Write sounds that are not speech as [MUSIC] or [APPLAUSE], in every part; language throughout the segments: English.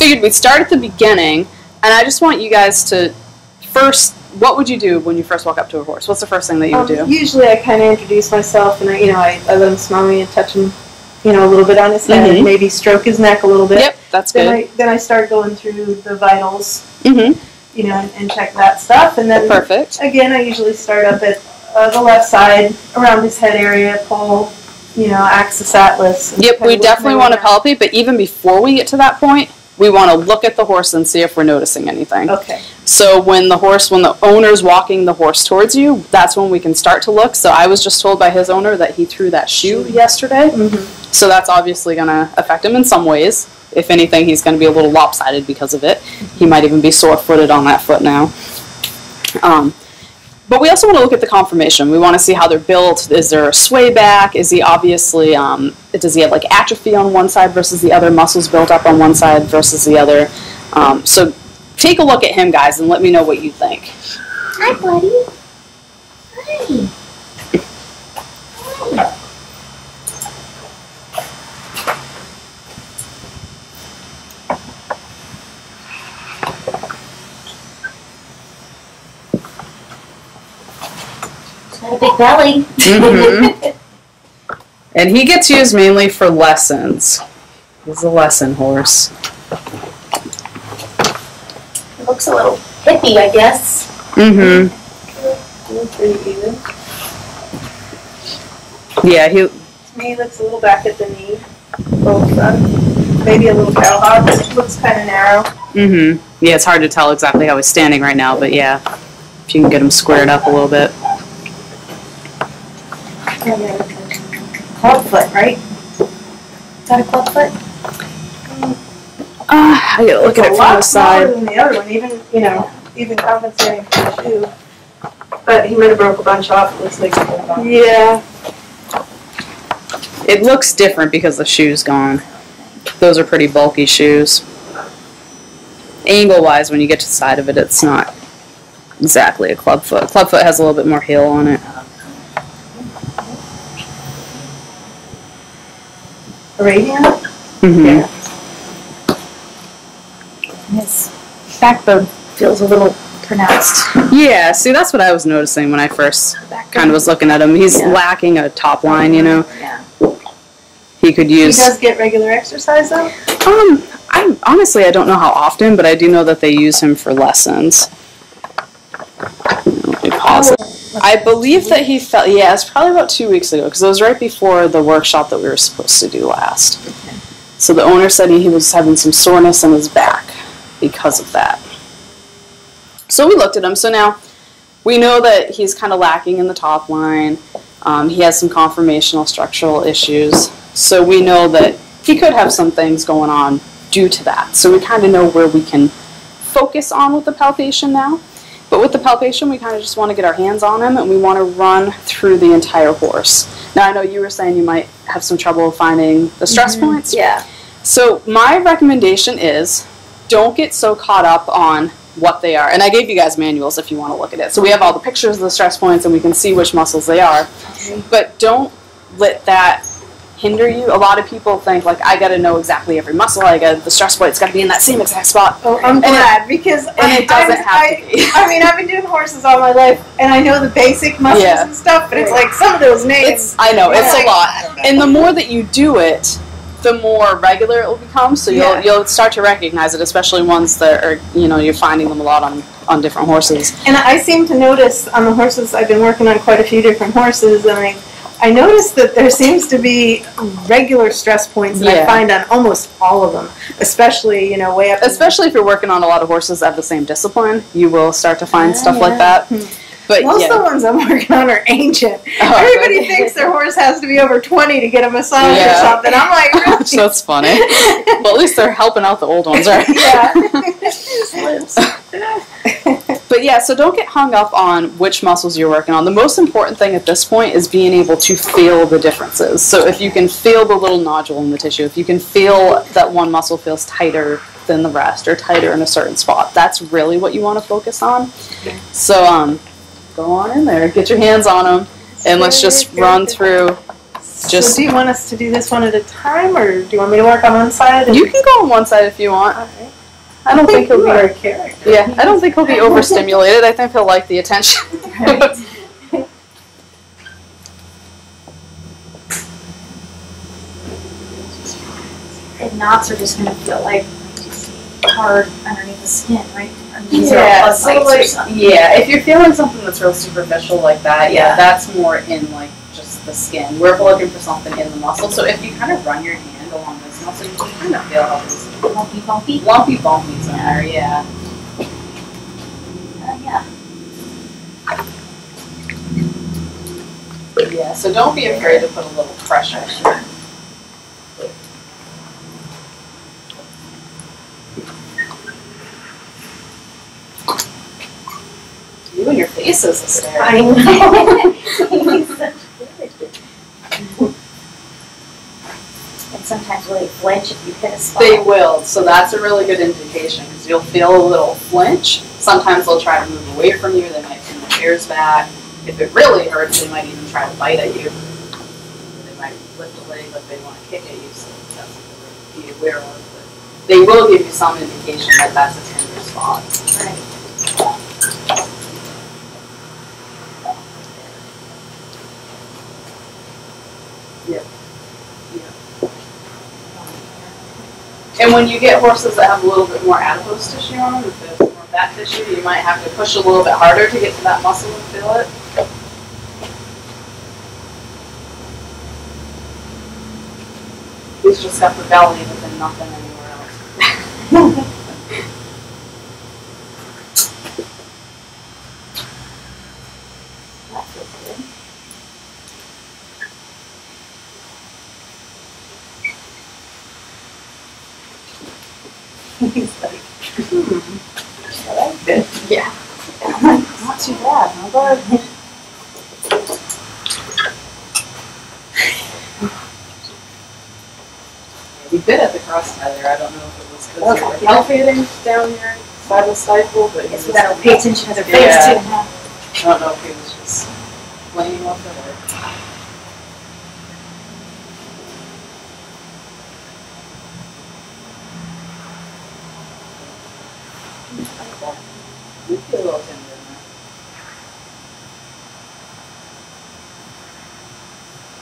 figured we'd start at the beginning, and I just want you guys to first. What would you do when you first walk up to a horse? What's the first thing that you would Um, do? usually, I kind of introduce myself, and I, you know, I, I let him smell me and touch him, you know, a little bit on his head, Mhm. maybe stroke his neck a little bit. Yep, that's Then good. I then I start going through the vitals, Mm-hmm. you know, and, and check that stuff, and then Perfect. again, I usually start up at uh, the left side around his head area, pull, you know, axis atlas. Yep, we definitely want to palpate, but even before we get to that point, we want to look at the horse and see if we're noticing anything. Okay. So when the horse, when the owner's walking the horse towards you, that's when we can start to look. So I was just told by his owner that he threw that shoe yesterday. Mm-hmm. So that's obviously going to affect him in some ways. If anything, he's going to be a little lopsided because of it. He might even be sore footed on that foot now. Um, but we also want to look at the conformation. We want to see how they're built. Is there a sway back? Is he obviously, um, does he have like atrophy on one side versus the other, muscles built up on one side versus the other? Um, so take a look at him, guys, and let me know what you think. Hi, buddy. Hi. Hi. Got a big belly. Mhm. And he gets used mainly for lessons. He's a lesson horse. Looks a little hippie, I guess. Mm-hmm. Yeah, he. To me, he looks a little back at the knee, both. Maybe a little cowhide. It looks kind of narrow. Mm-hmm. Yeah, it's hard to tell exactly how he's standing right now, but yeah, if you can get him squared up a little bit. Clubfoot, right? Is that a clubfoot? Uh, I gotta look at it It's from the side. than the other one, even, you know, even compensating for the shoe. But he might have broke a bunch off, it looks like he broke off. Yeah. It looks different because the shoe's gone. Those are pretty bulky shoes. Angle wise, when you get to the side of it, it's not exactly a clubfoot. Clubfoot has a little bit more heel on it. Arabian? Mm-hmm. Yeah. His backbone feels a little pronounced. Yeah, see, that's what I was noticing when I first kind of was looking at him. He's Yeah. lacking a top line, you know. Yeah. He could use. He does get regular exercise though? Um, I honestly I don't know how often, but I do know that they use him for lessons. Let me pause it. I believe that he felt. Yeah, it's probably about two weeks ago because it was right before the workshop that we were supposed to do last. So the owner said he, he was having some soreness in his back because of that. So we looked at him. So now we know that he's kind of lacking in the top line. Um, he has some conformational structural issues. So we know that he could have some things going on due to that. So we kind of know where we can focus on with the palpation now. But with the palpation, we kind of just want to get our hands on him and we want to run through the entire horse. Now, I know you were saying you might have some trouble finding the stress mm-hmm. points. Yeah. So my recommendation is don't get so caught up on what they are. And I gave you guys manuals if you want to look at it. So we have all the pictures of the stress points and we can see which muscles they are. But don't let that hinder you. A lot of people think like I got to know exactly every muscle. I got the stress point's got to be in that same exact spot. Oh, I'm And it- glad because And it doesn't I'm- have I, to be. I mean, I've been doing horses all my life, and I know the basic muscles Yeah. and stuff, but it's like some of those names. It's I know it's Like, a lot. I. And the more that you do it, the more regular it will become. So you'll Yeah. you'll start to recognize it, especially ones that are you know you're finding them a lot on on different horses. And I seem to notice on the horses, I've been working on quite a few different horses, and I, I noticed that there seems to be regular stress points that Yeah. I find on almost all of them, especially, you know, way up. Especially if you're working on a lot of horses of the same discipline, you will start to find stuff like that. Hmm. But Most yeah. of the ones I'm working on are ancient. [LAUGHS] Oh, Everybody thinks their horse has to be over 20 to get a massage or something. I'm like, [LAUGHS] really? that's funny. well, at least they're helping out the old ones, right? yeah. [LAUGHS] But yeah, so don't get hung up on which muscles you're working on. The most important thing at this point is being able to feel the differences. So if you can feel the little nodule in the tissue, if you can feel that one muscle feels tighter than the rest or tighter in a certain spot, that's really what you want to focus on. So um, go on in there, get your hands on them, and let's just run through So Just do you want us to do this one at a time, or do you want me to work on one side? you can go on one side if you want. I don't think he'll be. a character. Yeah, I don't think he'll be overstimulated. I think he'll like the attention. [LAUGHS] And knots are just gonna feel like hard underneath the skin, right? These Yeah, all so sites or like, yeah, if you're feeling something that's real superficial like that, yeah, Yeah. that's more in like just the skin. We're looking for something in the muscle. So if you kind of run your hand along this muscle, you can kind of feel how these Lumpy, bumpy. lumpy in there, yeah. Uh, yeah. Yeah, so don't be afraid to put a little pressure. You and your face is a stare. I know. [LAUGHS] [LAUGHS] He's such good. And sometimes will they flinch if you hit a spot? They will, so that's a really good indication because you'll feel a little flinch. Sometimes they'll try to move away from you, they might pin their ears back. If it really hurts, they might even try to bite at you. They might lift a leg like they want to kick at you, so that's something to be aware of. But they will give you some indication that that's a tender spot. Right. And when you get horses that have a little bit more adipose tissue on them, if there's more fat tissue, you might have to push a little bit harder to get to that muscle and feel it. He's just got the belly, but then nothing anywhere else. [LAUGHS] That feels good. He's like, I like it. Yeah. Not too bad. You bit at the cross tie there, I don't know if it was because you were palpating down side of the stifle, but. we just- gotta pay attention to their face Yeah. too, huh? I don't know if he was just playing with it or. You feel a little tender in there.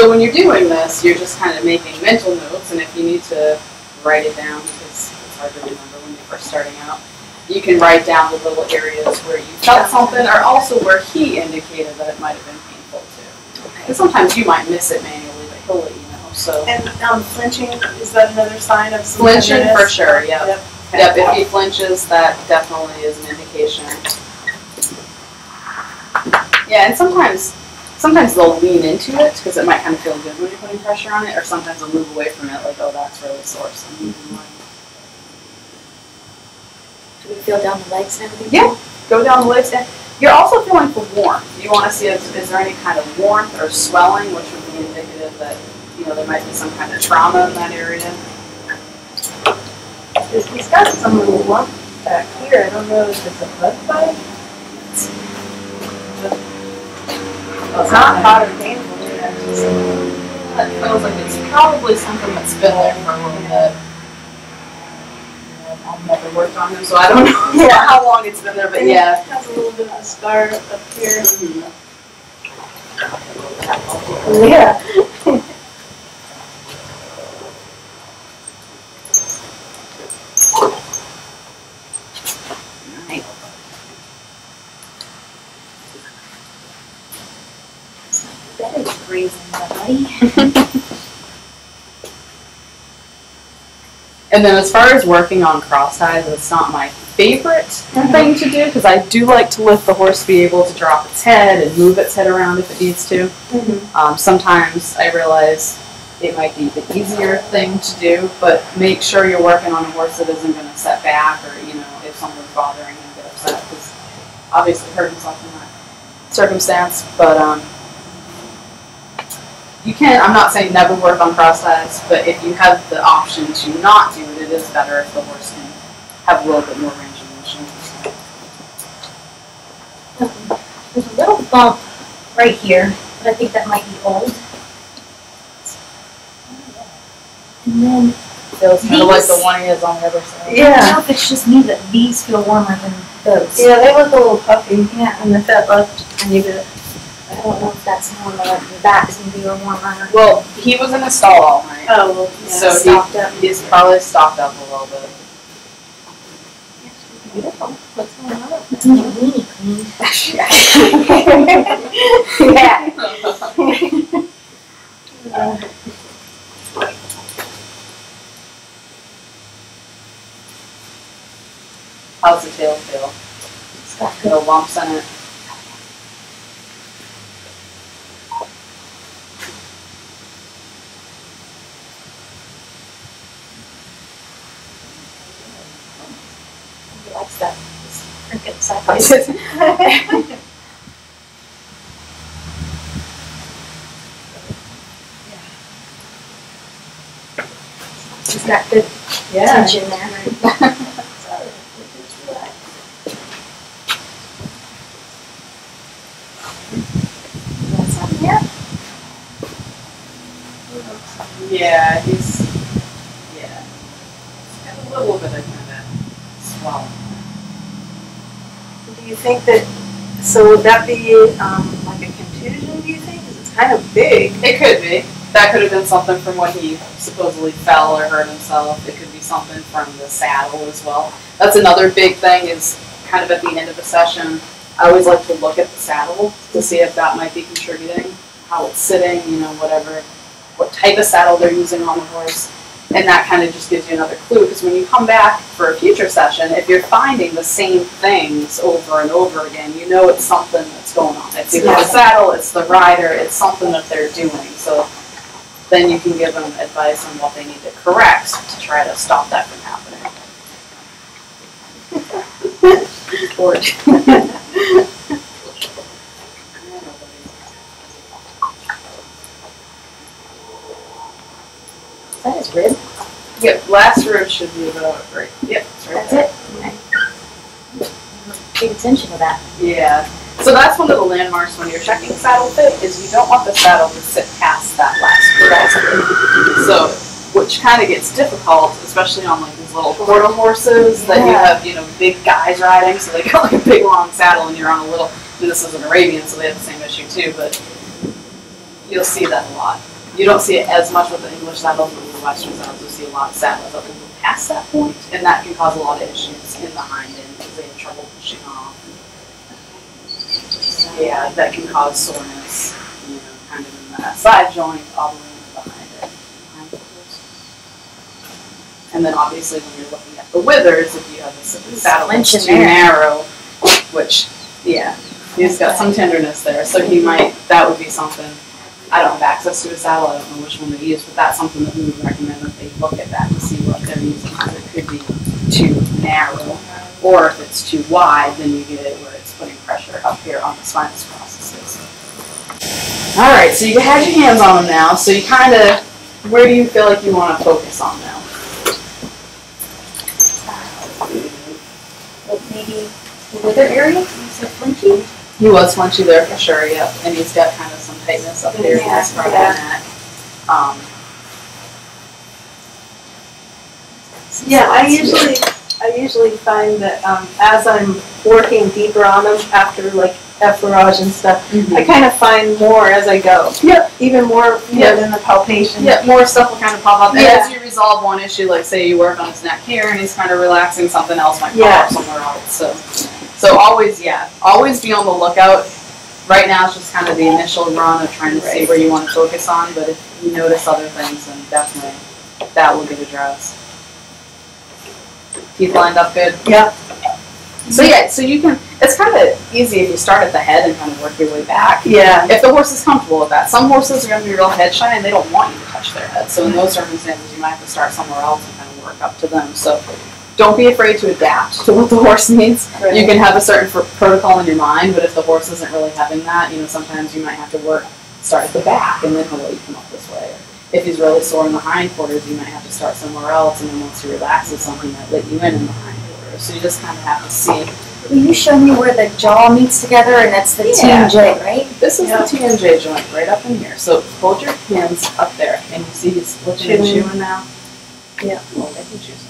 So when you're doing this, you're just kind of making mental notes, and if you need to write it down, because it's hard to remember when you're first starting out, you can write down the little areas where you felt something, or also where he indicated that it might have been painful too. Because sometimes you might miss it manually, but he'll let you know. So, and um, flinching, is that another sign of some Flinching for sure, yeah. Yep. yep, if he flinches, that definitely is an indication. Yeah, and sometimes, sometimes they'll lean into it because it might kind of feel good when you're putting pressure on it, or sometimes they'll move away from it, like, oh, that's really sore. So I'm moving away. Do we feel down the legs and everything? Yeah. Go down the legs. And you're also feeling for warmth. You want to see if is there any kind of warmth or swelling, which would be indicative that you know there might be some kind of trauma in that area. He's- He's got some little lump back here, I don't know if it's a bug It's not hot or painful, yeah, it's just- That feels like it's probably something that's been there for a little bit. I've never worked on him, so I don't [LAUGHS] know Yeah. how long it's been there, but And it yeah. Has a little bit of a scar up here. Mhm. Yeah. And then as far as working on cross ties, it's not my favorite thing to do because I do like to let the horse be able to drop its head and move its head around if it needs to. Mhm. Um, sometimes I realize it might be the easier thing to do, but make sure you're working on a horse that isn't going to set back or, you know, if someone's bothering him, get upset because obviously hurt himself in that circumstance. But um, you can, I'm not saying never work on cross ties, but if you have the option to not do it, it is better if the horse can have a little bit more range of motion. There's a little bump right here, but I think that might be old. And then Feels kind of like the one he has on the other side. I don't Yeah, know if it's just me, that these feel warmer than those. yeah, they look a little puffy Yeah. And the fit lift. And you get, I don't know if that's normal, like the backs maybe are warmer. Well, he was in a stall all night, oh, well, so yeah. stocked up. he's probably stocked up a little bit. Beautiful. What's going on? It's in weenie clean. Yeah. Uh, How's the tail feel? It's got No lumps in it? Freaking sideways. He's got good Yeah. tension there. Yeah. [LAUGHS] Yeah, he's, yeah. He's got a little bit of kind of swelling. Do you think that, so would that be, um, like a contusion, do you think? it's kind of big. It could be. That could have been something from when he supposedly fell or hurt himself. It could be something from the saddle as well. That's another big thing is kind of at the end of the session, I always like to look at the saddle to see if that might be contributing, how it's sitting, you know, whatever, what type of saddle they're using on the horse. And that kind of just gives you another clue because when you come back for a future session, if you're finding the same things over and over again, you know it's something that's going on. It's either the saddle, it's the rider, it's something that they're doing. So then you can give them advice on what they need to correct to try to stop that from happening [LAUGHS] [LAUGHS] Is that his rib? Yep, last rib should be about right. Yep, it's right That's it? Okay. Pay attention to that. Yeah. So that's one of the landmarks when you're checking saddle fit is you don't want the saddle to sit past that last rib. So, which kind of gets difficult, especially on like these little quarter horses that you have, you know, big guys riding. So they got like a big long saddle and you're on a little. And this is an Arabian, so they have the same issue too. But you'll see that a lot. You don't see it as much with the English saddles, but with the Western saddles, you'll see a lot of saddles that go past that point, and that can cause a lot of issues in the hind end because they have trouble pushing off. Yeah, that can cause soreness, you know, kind of in the SI joint all the way into the hind end. behind horse. And then obviously when you're looking at the withers, if you have a saddle that's too there. narrow, which, yeah, he's got some tenderness there, so he might, that would be something. I don't have access to a saddle, I don't know which one they use, but that's something that we would recommend that they look at that to see what they're using, because it could be too narrow. Or if it's too wide, then you get it where it's putting pressure up here on the spinous processes. All right, so you had your hands on them now, so you kind of, where do you feel like you want to focus on now? Uh, like maybe the wither area? Is it flinchy? He was flinchy there for sure, yep, and he's got kind of some tightness up here in Yeah, his front yeah. the. Um, Yeah, I usually, I usually find that, um, as I'm working deeper on them after like effleurage and stuff, I kind of find more as I go. Yep. Even more, you know, than the palpation. Yeah, more stuff will kind of pop up. And Yeah. as you resolve one issue, like say you work on his neck here and he's kind of relaxing, something else might pop Yeah. up somewhere else. So, so always, yeah, always be on the lookout. Right now, it's just kind of the initial run of trying to see where you want to focus on. But if you notice other things, then definitely that will get addressed. Teeth lined up good. Yeah. So yeah, so you can. It's kind of easy if you start at the head and kind of work your way back. Yeah. If the horse is comfortable with that, some horses are going to be real head shy and they don't want you to touch their head. So in those circumstances, you might have to start somewhere else and kind of work up to them. So don't be afraid to adapt to what the horse needs. You can have a certain pr- protocol in your mind, but if the horse isn't really having that, you know, sometimes you might have to work, start at the back and then he'll you come up this way. If he's really sore in the hindquarters, you might have to start somewhere else, and then once he relaxes, something might let you in in the hindquarters. So you just kind of have to see Will you show me where the jaw meets together and that's the Yeah. TMJ, right? This is Yeah. the TMJ joint right up in here. So hold your hands up there, and you see he's looking and Chewing. now. Yeah. Well, they can chew some more. Yeah,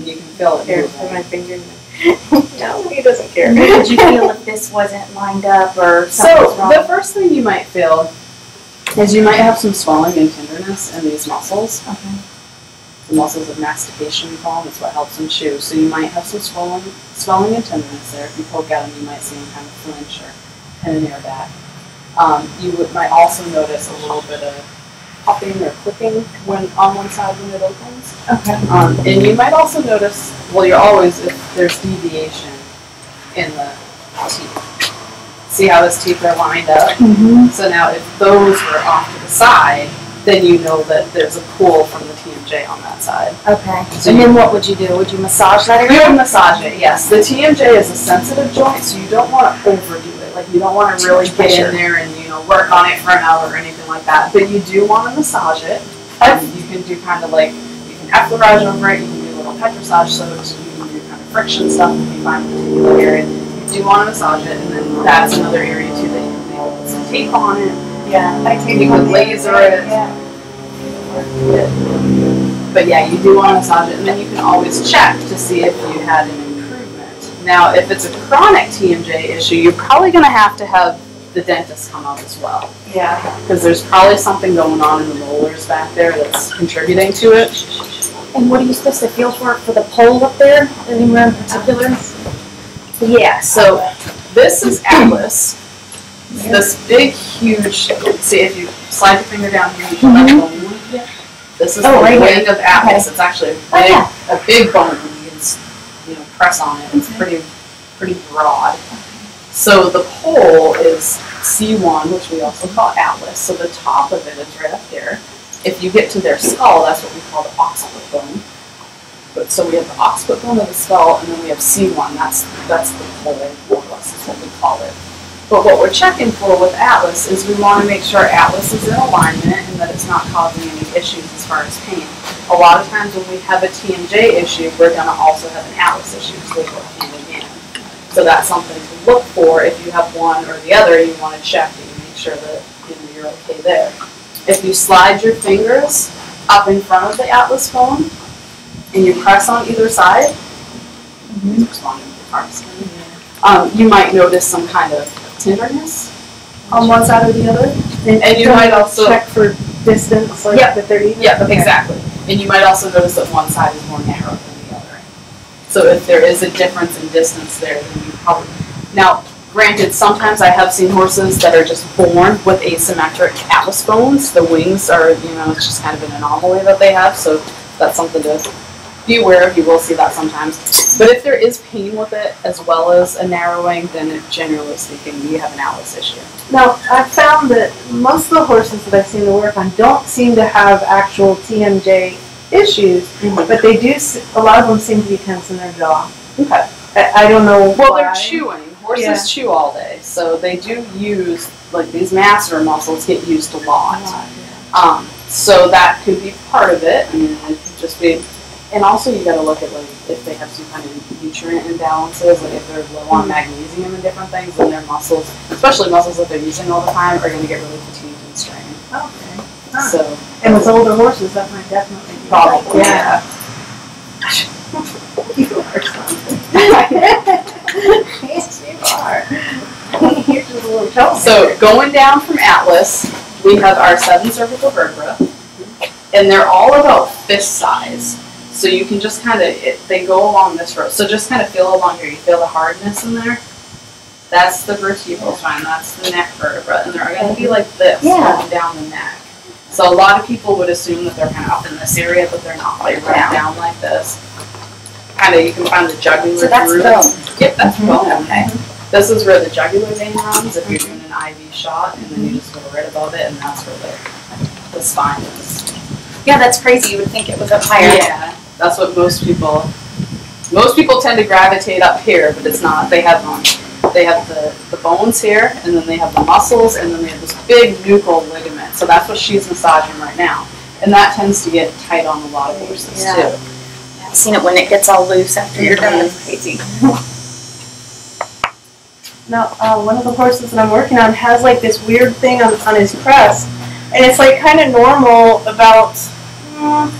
and you can feel it Here, moving. put my finger in. [LAUGHS] No, he doesn't care. What would you feel [LAUGHS] if this wasn't lined up or So the first thing you might feel is you might have some swelling and tenderness in these muscles. Okay. The muscles of mastication we call them. It's what helps them chew. So you might have some swelling, swelling and tenderness there. If you poke at them, you might see them kind of flinch or pin an ear back. Um, you would, might also notice a little bit of popping or clicking when on one side when it opens. Okay. Um, and you might also notice, well, you're always, if there's deviation in the teeth. See how those teeth are lined up? Mm-hmm. So now if those were off to the side, then you know that there's a pull from the TMJ on that side. Okay. So and then what would you do? Would you massage that We area? would massage it, yes. The TMJ is a sensitive joint, so you don't want to overdo it. Like you don't want to really get in there and you know work on it for an hour or anything like that. But you do want to massage it. Um, you can do kind of like you can effleurage over it. You can do little petrissage soaks. You can do kind of friction stuff if you find a particular area. You do want to massage it, and then that's another area too that you can put some tape on it. Yeah, I take You the laser it. Yeah. But yeah, you do want to massage it, and then you can always check to see if you had an improvement. Now, if it's a chronic TMJ issue, you're probably going to have to have the dentist come out as well, Yeah. because there's probably something going on in the molars back there that's contributing to it. And what are you supposed to feel for for the poll up there? Anywhere in particular? Yeah, so this is Atlas. This big, huge. See if you slide your finger down here, you mm-hmm. feel that bone. This is Oh, the right here. wing of Atlas. It's actually a oh, big, Oh, yeah. a big bone. You can, you know, press on it. It's mm-hmm. pretty, pretty broad. So the poll is C1, which we also call Atlas. So the top of it is right up there. If you get to their skull, that's what we call the occiput bone. But so we have the occiput bone of the skull, and then we have C1. That's that's the poll, more or less, is what we call it. But what we're checking for with Atlas is we want to make sure Atlas is in alignment and that it's not causing any issues as far as pain. A lot of times when we have a TMJ issue, we're going to also have an Atlas issue, so they go hand in hand. So that's something to look for. If you have one or the other, you want to check and make sure that you know, you're okay there. If you slide your fingers up in front of the Atlas bone and you press on either side, it's responding to the arms. Um, you might notice some kind of tenderness on one side or the other. And you Don't might also- check for distance, like Yeah. that they're even. Yeah, Okay. exactly. And you might also notice that one side is more narrow than the other. So if there is a difference in distance there, then you probably, now, granted, sometimes I have seen horses that are just born with asymmetric atlas bones. The wings are, you know, it's just kind of an anomaly that they have, so that's something to be aware of. You will see that sometimes. But if there is pain with it as well as a narrowing, then it, generally speaking, you have an atlas issue. Now, I've found that most of the horses that I've seen to work on don't seem to have actual TMJ issues, but they do, s- a lot of them seem to be tense in their jaw. Okay. I, I don't know Well, why. they're chewing. Horses Yeah. chew all day, so they do use like these masseter muscles get used a lot. Um, so that could be part of it. I mean, it could just be, and also you got to look at like if they have some kind of nutrient imbalances, like if they're low on magnesium and different things, then their muscles, especially muscles that they're using all the time, are going to get really fatigued and strained. Okay. Huh. So And with older horses, that might definitely. Probably Yeah. You are. Yes, you are. You're just a little trouble. So going down from Atlas, we have our seven cervical vertebra, and they're all about fist size. So you can just kind of, they go along this row. So just kind of feel along here. You feel the hardness in there? That's the vertebral spine. That's the neck vertebra. And they're going to be like this Yeah. going down the neck. So a lot of people would assume that they're kind of up in this area, but they're not. They run Down. down like this. Kind of, you can find the jugular So that's groove. bone. Yep, that's Mhm. bone. Okay. This is where the jugular vein runs if you're doing an IV shot, and then you just go right above it, and that's where the, the spine is. Yeah, that's crazy. You would think it was up higher. Yeah, that's what most people, most people tend to gravitate up here, but it's not. They have, um, they have the, the bones here, and then they have the muscles, and then they have this big nuchal ligament. So that's what she's massaging right now. And that tends to get tight on a lot of horses Yeah. too. I've seen it when it gets all loose after you're done. It's crazy. [LAUGHS] Now, uh, one of the horses that I'm working on has like this weird thing on, on his crest, and it's like kind of normal about mm,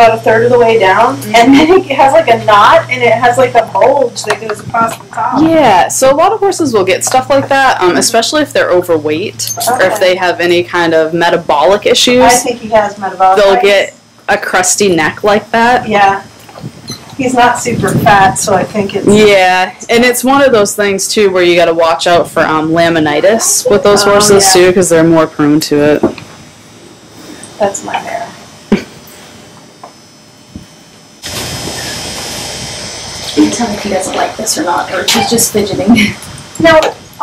about a third of the way down, and then it has like a knot, and it has like a bulge that goes across the top. Yeah, so a lot of horses will get stuff like that, um, especially if they're overweight or if they have any kind of metabolic issues. I think he has metabolic. They'll get a cresty neck like that. Yeah. He's not super fat, so I think it's. Yeah, and it's one of those things too where you got to watch out for um, laminitis with those Oh, horses yeah. too because they're more prone to it. That's my mare. You can tell if he doesn't like this or not, or if he's just fidgeting. [LAUGHS] Now,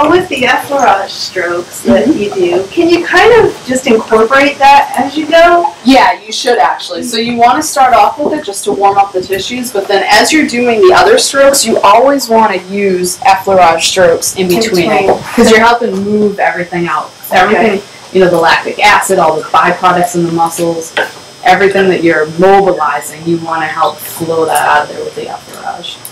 with the effleurage strokes that Mm-hmm. you do, can you kind of just incorporate that as you go? Yeah, you should actually. So you want to start off with it just to warm up the tissues, but then as you're doing the other strokes, you always want to use effleurage strokes in between because you're helping move everything out. Everything, you know, the lactic acid, all the byproducts in the muscles, everything that you're mobilizing, you want to help flow that out of there with the effleurage. acho.